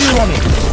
you running?